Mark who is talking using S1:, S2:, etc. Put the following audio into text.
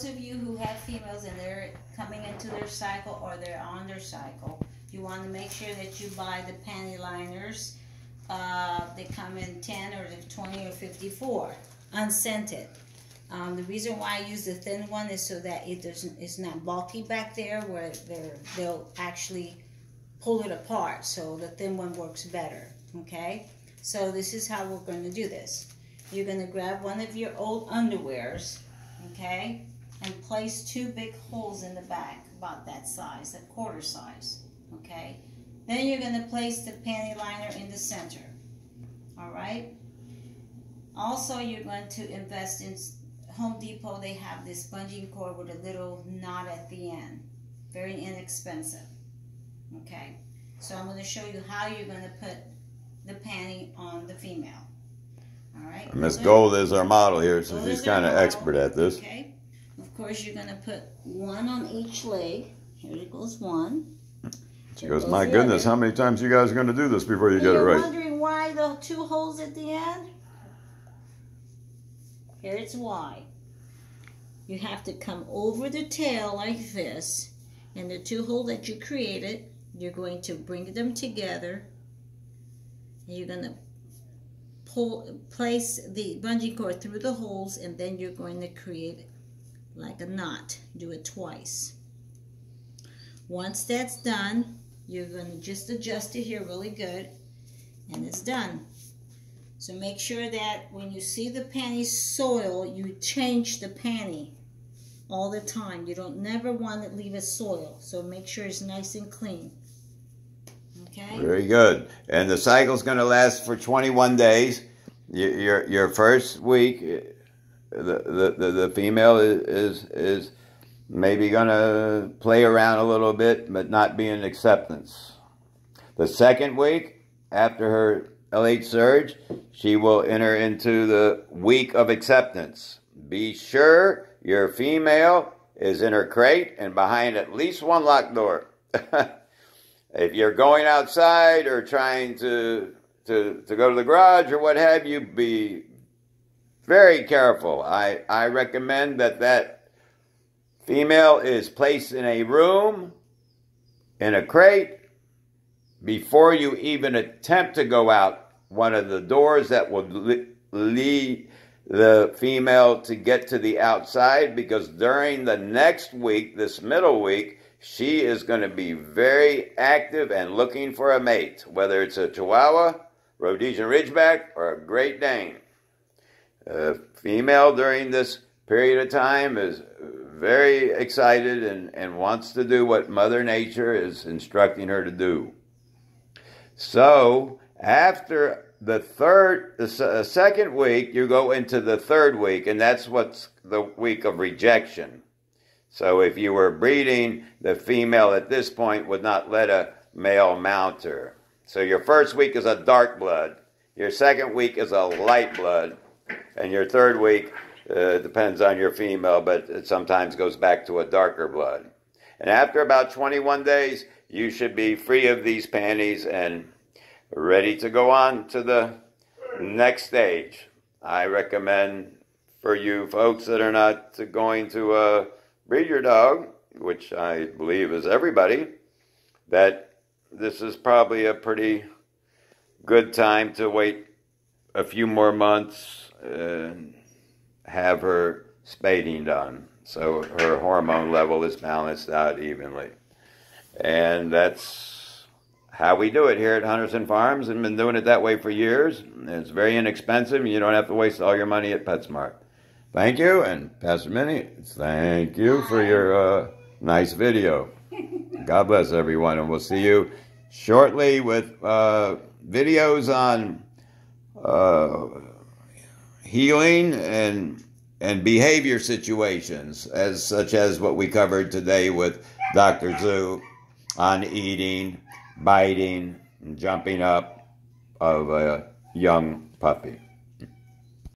S1: Those of you who have females and they're coming into their cycle or they're on their cycle, you want to make sure that you buy the panty liners. Uh, they come in 10 or 20 or 54, unscented. Um, the reason why I use the thin one is so that it doesn't, it's not bulky back there where they're, they'll actually pull it apart. So the thin one works better, okay? So this is how we're going to do this. You're going to grab one of your old underwears, okay? And place two big holes in the back, about that size, that quarter size, okay? Then you're going to place the panty liner in the center, all right? Also, you're going to invest in Home Depot. They have this bungee cord with a little knot at the end. Very inexpensive, okay? So I'm going to show you how you're going to put the panty on the female. All right.
S2: Miss Gold is our model here, so
S1: Gold
S2: she's kind of
S1: model.
S2: expert at this.
S1: Okay. Of course, you're going to put one on each leg. Here it goes one.
S2: She goes, my goodness,
S1: other.
S2: how many times you guys are going to do this before you get it right?
S1: wondering why the two holes at the end? Here it's why. You have to come over the tail like this, and the two holes that you created, you're going to bring them together. And you're going to pull, place the bungee cord through the holes, and then you're going to create like a knot. Do it twice. Once that's done, you're going to just adjust it here really good, and it's done. So make sure that when you see the panty soil, you change the panty all the time. You don't never want to leave it soil. So make sure it's nice and clean. Okay?
S2: Very good. And the cycle's going to last for 21 days. Your your, your first week, the, the, the, female is, is, is maybe going to play around a little bit, but not be in acceptance. The second week, after her LH surge, she will enter into the week of acceptance. Be sure your female is in her crate and behind at least one locked door. if you're going outside or trying to, to, to go to the garage or what have you, be very careful. I, I recommend that that female is placed in a room, in a crate, before you even attempt to go out one of the doors that will le- lead the female to get to the outside because during the next week, this middle week, she is going to be very active and looking for a mate, whether it's a Chihuahua, Rhodesian Ridgeback, or a Great Dane. A female during this period of time is very excited and, and wants to do what Mother Nature is instructing her to do. So, after the third, the uh, second week, you go into the third week, and that's what's the week of rejection. So, if you were breeding, the female at this point would not let a male mount her. So, your first week is a dark blood, your second week is a light blood, and your third week uh, depends on your female, but it sometimes goes back to a darker blood. And after about 21 days, you should be free of these panties and ready to go on to the next stage. I recommend for you folks that are not going to uh, breed your dog, which I believe is everybody, that this is probably a pretty good time to wait a few more months and have her spading done so her hormone level is balanced out evenly. And that's how we do it here at Hunterson Farms and been doing it that way for years. It's very inexpensive you don't have to waste all your money at PetSmart. Thank you, and Pastor Minnie, thank you for your uh, nice video. God bless everyone, and we'll see you shortly with uh, videos on uh, healing and and behavior situations, as such as what we covered today with Dr. Zoo on eating, biting, and jumping up of a young puppy.